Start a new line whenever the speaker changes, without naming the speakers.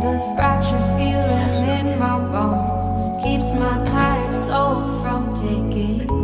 the fractured feeling in my bones keeps my tired soul from taking.